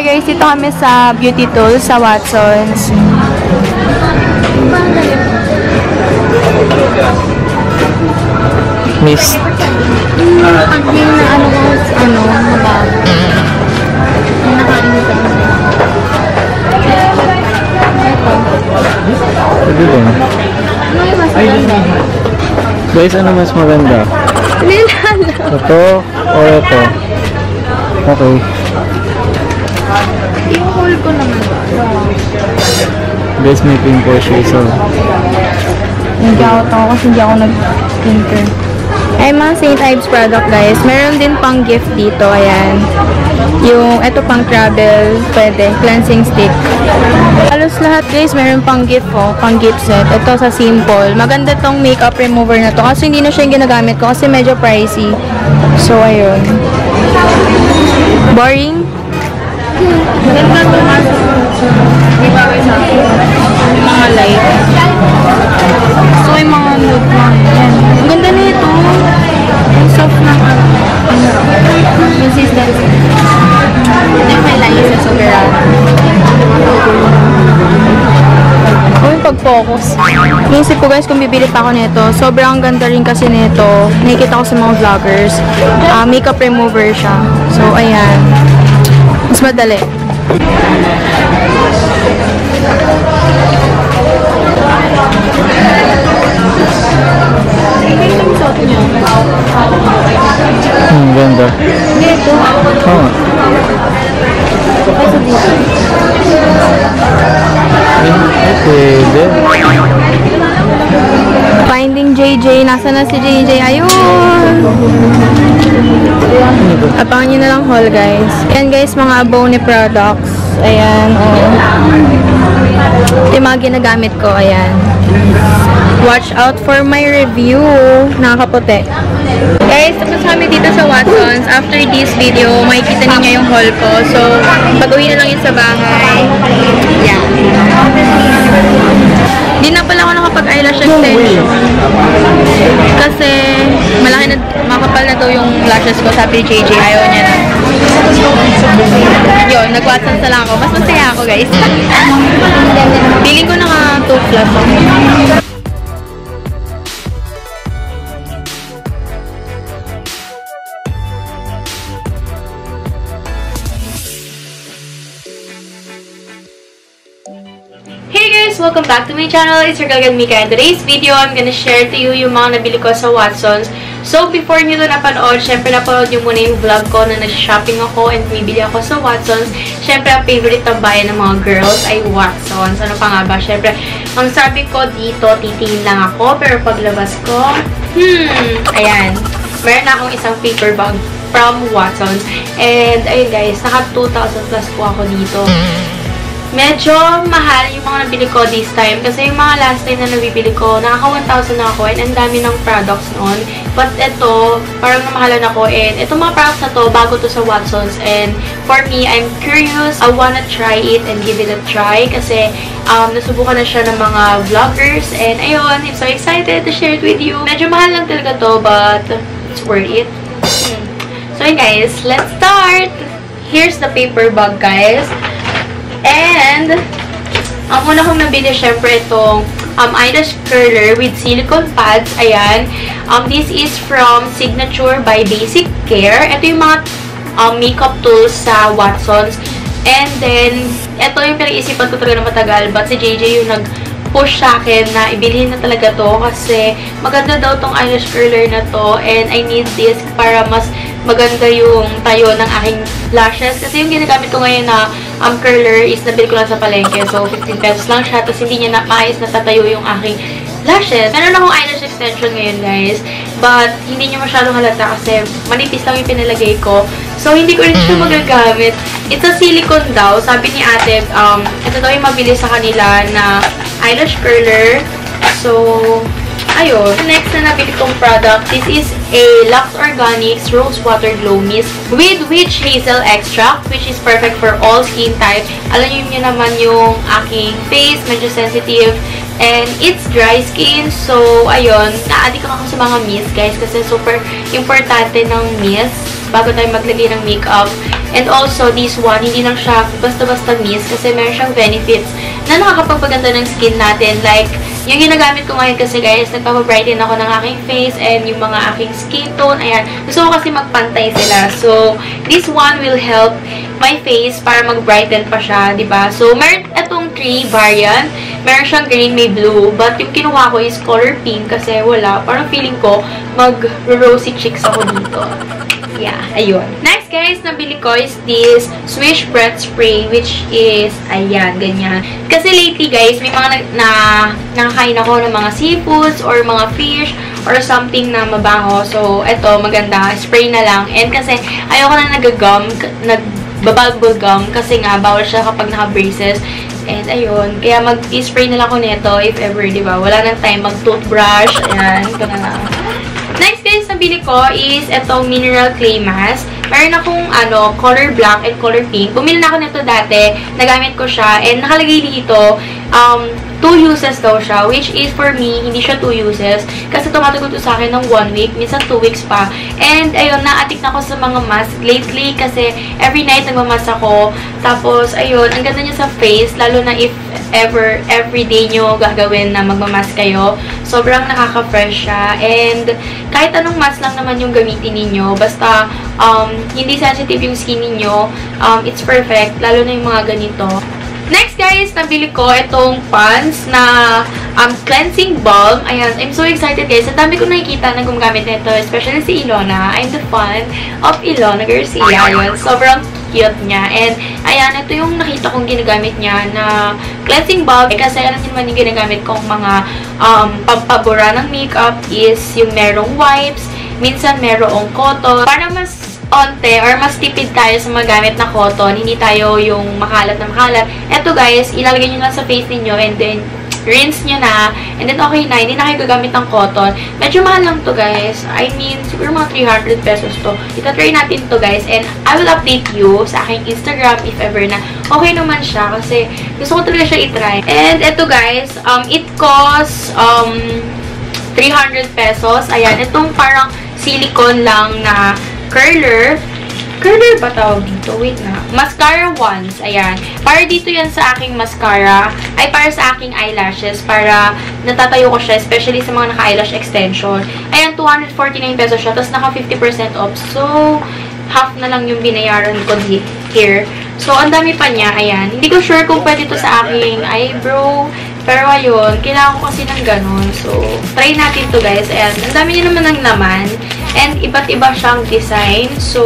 guys, dito kami sa Beauty Tools sa Watsons. Pag yung na ano ko, ano, mabago. Nakainis ako. Pwede din. Ano yung mas maganda? Guys, ano mas maganda? Nilala. Ito o ito? Okay. Hole ko naman. Guys, may pimple siya isa. Hindi ako to kasi hindi ako nag-skincare. Ay, mga St. Ives product, guys. Meron din pang gift dito. Ayan. Yung, ito pang travel, pwede. Cleansing stick. Halos lahat, guys, meron pang gift oh. Pang gift set. Ito sa Simple. Maganda tong makeup remover na to. Kasi hindi na siya yung ginagamit ko kasi medyo pricey. So, ayun. Boring? Ganda to. Di ba, sa Yung mga. So, yung mga nude. Yan. Ang ganda na ito. Ang soft ng ano. Ito yung may layo sa Soberan. O yung pag-focus. Inisip ko guys kung bibili pa ako nito. Sobrang ganda rin kasi nito. Nakikita ko sa mga vloggers. Ah, makeup remover siya. So, ayan. Mas madali. Hmm, ganda. Dito. Ay, pwede. Finding JJ. Nasa na si JJ? Ayun! Abangan nyo na lang haul, guys. Ayan, guys, mga Abone products. Ayan, oh. Ito yung mga ginagamit ko. Ayan. Watch out for my review. Nakakaputi. Guys, tapos kami dito sa Watsons. After this video, makikita ninyo yung haul ko. So, pag-uwi na lang yun sa bahay. Yan. Di na pala ako nakapag-eyelash extension. Kasi, malaki na, makapal na daw yung lashes ko. Sabi ni JJ, ayaw niya na. Yun, nag-Watsons na lang ako. Mas masaya ako, guys. Feeling ko naka 2 plus ako. Welcome back to my channel. It's your Gagan Mika. In today's video, I'm gonna share to you yung mga nabili ko sa Watsons. So, before nyo ito napanood, syempre napanood nyo muna yung vlog ko na nag-shopping ako and bibili ako sa Watsons. Syempre, ang favorite tambayan ng mga girls ay Watsons. Ano pa nga ba? Syempre, ang sabi ko dito, titingin lang ako. Pero paglabas ko, hmm, ayan. Meron na akong isang paper bag from Watsons. And, ayun guys, naka 2,000 plus po ako dito medyo mahal yung mga nabili ko this time. Kasi yung mga last time na nabibili ko, nakaka 1,000 na ako and ang dami ng products noon. But ito, parang namahalan ako and itong mga products na to, bago to sa Watsons and for me, I'm curious. I wanna try it and give it a try kasi um, nasubukan na siya ng mga vloggers and ayun, I'm so excited to share it with you. Medyo mahal lang talaga to but it's worth it. Hmm. So guys, let's start! Here's the paper bag guys. And, ang una kong nabili, syempre, itong um, eyelash curler with silicone pads. Ayan. Um, this is from Signature by Basic Care. Ito yung mga um, makeup tools sa Watsons. And then, ito yung pinag-isipan ko talaga na matagal. But si JJ yung nag-push sa akin na ibilhin na talaga to kasi maganda daw tong eyelash curler na to and I need this para mas maganda yung tayo ng aking lashes. Kasi yung ginagamit ko ngayon na um, curler is nabili ko lang sa palengke. So, 15 pesos lang siya. Tapos hindi niya na maayos na tatayo yung aking lashes. Meron akong eyelash extension ngayon, guys. But, hindi niya masyadong halata kasi manipis lang yung pinalagay ko. So, hindi ko rin siya magagamit. It's a silicone daw. Sabi ni ate, um, ito daw yung mabili sa kanila na eyelash curler. So, ayun. Next na nabili kong product, this is a Lux Organics Rose Water Glow Mist with witch hazel extract, which is perfect for all skin types. Alam niyo naman yung aking face, medyo sensitive, and it's dry skin. So, ayun, na-addict ako sa mga mist, guys, kasi super importante ng mist bago tayo maglagay ng makeup. And also, this one, hindi lang siya basta-basta mist kasi meron siyang benefits na nakakapagpaganda ng skin natin. Like, yung ginagamit ko ngayon kasi guys, nagpapabrighten ako ng aking face and yung mga aking skin tone. Ayan. Gusto ko kasi magpantay sila. So, this one will help my face para mag-brighten pa siya, ba diba? So, meron itong three variant. Meron siyang green, may blue. But yung kinuha ko is color pink kasi wala. Parang feeling ko, mag-rosy cheeks ako dito. Yeah, ayun. Next, guys, nabili ko is this Swish Breath Spray, which is, ayan, ganyan. Kasi lately, guys, may mga na, na nakakain ako ng mga seafoods or mga fish or something na mabango. So, eto, maganda. Spray na lang. And kasi, ayoko na nag-gum, nag-bubble gum kasi nga, bawal siya kapag naka-braces. And, ayun. Kaya mag-spray na lang ako nito if ever, di ba? Wala nang time mag-toothbrush. Ayan, ito na lang. Nabili ko is itong mineral clay mask. Meron akong ano, color black and color pink. Bumili na ako nito dati. Nagamit ko siya. And nakalagay dito, um, two uses daw siya. Which is for me, hindi siya two uses. Kasi tumatagal to sa akin ng one week. Minsan two weeks pa. And ayun, na-addict na ako sa mga mask lately. Kasi every night nagmamas ako. Tapos, ayun, ang ganda niya sa face. Lalo na if ever, everyday nyo gagawin na magmamask kayo. Sobrang nakaka-fresh siya. And, kahit anong mask lang naman yung gamitin ninyo, basta um, hindi sensitive yung skin ninyo, um, it's perfect. Lalo na yung mga ganito. Next, guys, nabili ko itong pants na um, cleansing balm. Ayan, I'm so excited, guys. Ang dami ko nakikita na gumagamit nito, especially si Ilona. I'm the fan of Ilona Garcia. Ayan, sobrang cute niya. And, ayan, ito yung nakita kong ginagamit niya na cleansing balm. Eh, kasi alam naman yung ginagamit kong mga um, pampabura ng makeup is yung merong wipes, minsan merong cotton. Para mas onte or mas tipid tayo sa magamit na cotton, hindi tayo yung makalat na makalat. Ito guys, ilalagay nyo lang sa face ninyo and then rinse nyo na, and then okay na, hindi na kayo gagamit ng cotton. Medyo mahal lang to guys. I mean, siguro mga 300 pesos to. Itatry natin to guys, and I will update you sa aking Instagram if ever na okay naman siya, kasi gusto ko talaga siya itry. And ito guys, um, it costs, um, 300 pesos. Ayan, itong parang silicone lang na curler. Curler ba tawag dito? Wait na. Mascara wands. Ayan. Para dito yan sa aking mascara. Ay, para sa aking eyelashes. Para natatayo ko siya. Especially sa mga naka-eyelash extension. Ayan, 249 pesos siya. Tapos naka 50% off. So, half na lang yung binayaran ko here. So, ang dami pa niya. Ayan. Hindi ko sure kung pwede to sa aking eyebrow. Pero ayun, kailangan ko kasi ng ganun. So, try natin to guys. Ayan. Ang dami niya naman ng laman. And iba't iba siyang design. So,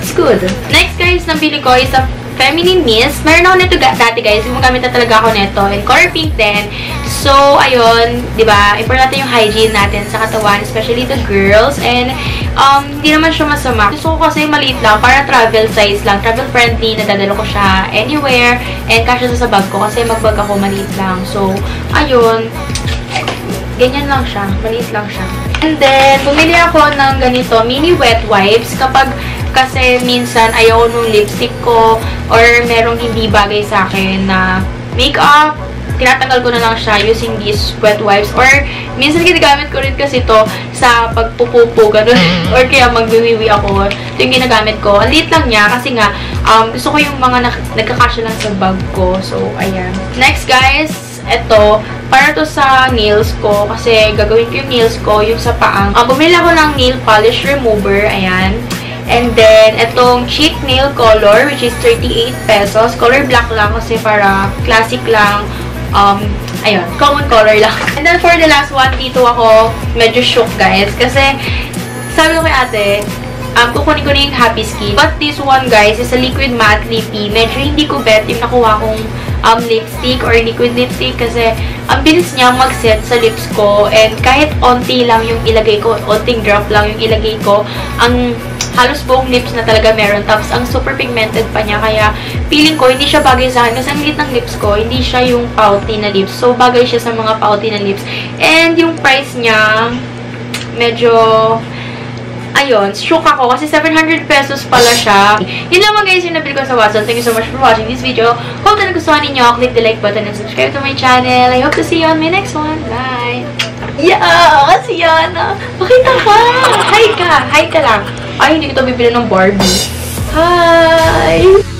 it's good. Next guys, nabili ko is a feminine mist. Meron ako nito dati guys. Gumagamit na talaga ako nito. And color pink din. So, ayun, di ba? Importante yung hygiene natin sa katawan, especially the girls. And, um, hindi naman siya masama. Gusto ko kasi maliit lang, para travel size lang. Travel friendly, nadadala ko siya anywhere. And, kasya sa bag ko kasi magbag ako maliit lang. So, ayun, ganyan lang siya. Maliit lang siya. And then, bumili ako ng ganito, mini wet wipes. Kapag kasi minsan ayaw nung lipstick ko or merong hindi bagay sa akin na makeup, tinatanggal ko na lang siya using these wet wipes. Or, minsan ginagamit ko rin kasi to sa pagpupupo, ganun. or kaya magbiwiwi ako. Ito yung ginagamit ko. Ang liit lang niya kasi nga, um, gusto ko yung mga nagkakasya lang sa bag ko. So, ayan. Next, guys, ito, para to sa nails ko, kasi gagawin ko yung nails ko, yung sa paang. Um, bumili ako ng nail polish remover, ayan. And then, itong cheek nail color, which is 38 pesos. Color black lang kasi para classic lang. Um, ayun, common color lang. And then, for the last one, dito ako medyo shook, guys. Kasi, sabi ko kay ate, um, kukunin ko na yung Happy Skin. But this one, guys, is a liquid matte lippy. Medyo hindi ko bet yung nakuha kong um, lipstick or liquid lipstick kasi ang bilis niya mag-set sa lips ko. And kahit onti lang yung ilagay ko, onting drop lang yung ilagay ko, ang halos buong lips na talaga meron. Tapos, ang super pigmented pa niya. Kaya, feeling ko, hindi siya bagay sa akin kasi ang ng lips ko, hindi siya yung pouty na lips. So, bagay siya sa mga pouty na lips. And yung price niya, medyo ayun, shook ako kasi 700 pesos pala siya. Yun lang mga guys yung nabili ko sa Watson. Thank you so much for watching this video. Hope na nagustuhan ninyo. Click the like button and subscribe to my channel. I hope to see you on my next one. Bye! Yeah! Kasi yan! Pakita ka! Hi ka! Hi ka lang! Ay, hindi ko bibili ng Barbie. Hi!